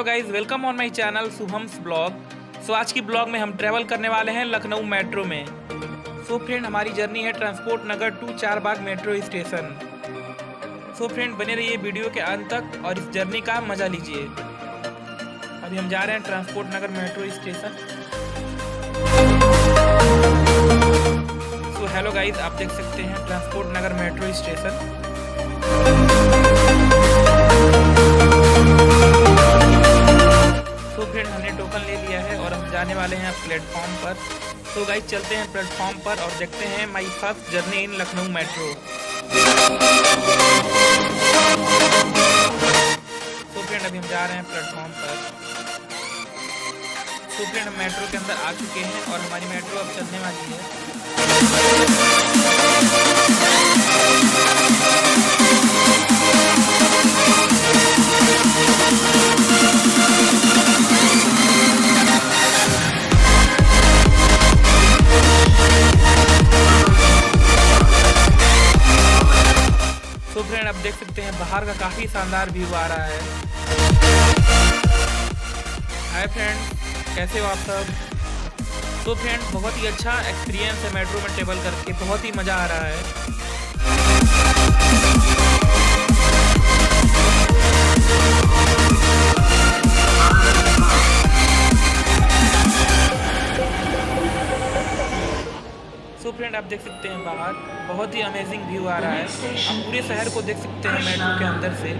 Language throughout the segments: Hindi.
Hello guys welcome on my channel Shubham's blog. So आज की ब्लॉग में हम ट्रैवल करने वाले हैं लखनऊ मेट्रो में। सो so, फ्रेंड हमारी जर्नी है transport Nagar to Charbagh metro station. So friend बने रहिए वीडियो के अंत तक और इस जर्नी का मज़ा लीजिए। अभी हम जा रहे हैं transport Nagar metro station. So hello guys आप देख सकते हैं ट्रांसपोर्ट नगर मेट्रो स्टेशन। जाने वाले हैं प्लेटफॉर्म पर। तो गाइज़ चलते हैं प्लेटफॉर्म पर और देखते हैं my first journey in Lucknow metro तो फ्रेंड अभी हम जा रहे हैं प्लेटफॉर्म पर। तो फ्रेंड मेट्रो के अंदर आ चुके हैं और हमारी मेट्रो अब चलने वाली है। अब देख सकते हैं, बाहर का काफ़ी शानदार व्यू आ रहा है। हाय फ्रेंड कैसे हो आप सब? तो फ्रेंड बहुत ही अच्छा एक्सपीरियंस है मेट्रो में ट्रेवल करके, बहुत ही मज़ा आ रहा है। फ्रेंड आप देख सकते हैं बाहर। बहुत ही अमेजिंग व्यू आ रहा है। आप पूरे शहर को देख सकते हैं मेट्रो के अंदर से।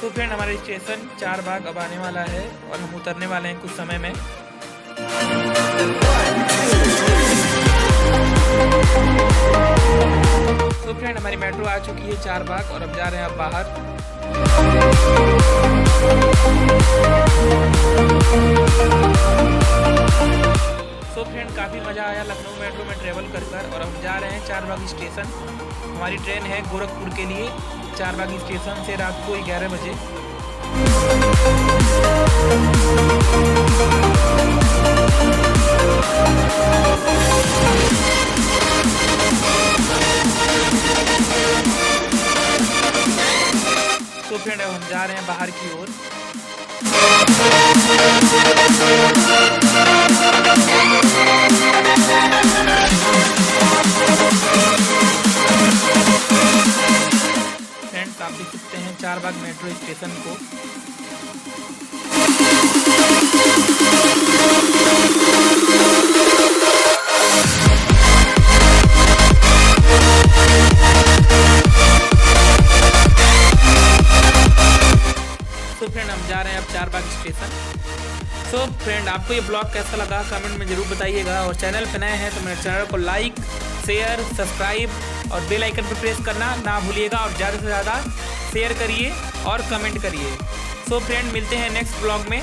तो फ्रेंड हमारा स्टेशन चार बाग अब आने वाला है और हम उतरने वाले हैं कुछ समय में। तो फ्रेंड हमारी मेट्रो आ चुकी है चार बाग और अब जा रहे हैं अब बाहर। सो फ्रेंड काफ़ी मज़ा आया लखनऊ मेट्रो में ट्रेवल कर कर और हम जा रहे हैं चार बाग स्टेशन हमारी ट्रेन है गोरखपुर के लिए, चार बाग स्टेशन से रात को ग्यारह बजे। तो फ्रेंड हम जा रहे हैं बाहर की ओर। फ्रेंड्स, आप देख सकते हैं चार बाग मेट्रो स्टेशन को। फ्रेंड हम जा रहे हैं अब चार बाग स्टेशन सो फ्रेंड आपको ये ब्लॉग कैसा लगा? कमेंट में ज़रूर बताइएगा. और चैनल पर नए हैं तो मेरे चैनल को लाइक शेयर सब्सक्राइब और बेल आइकन पर प्रेस करना ना भूलिएगा और ज़्यादा से ज़्यादा शेयर करिए और कमेंट करिए. सो फ्रेंड मिलते हैं नेक्स्ट ब्लॉग में.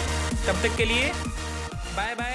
तब तक के लिए बाय बाय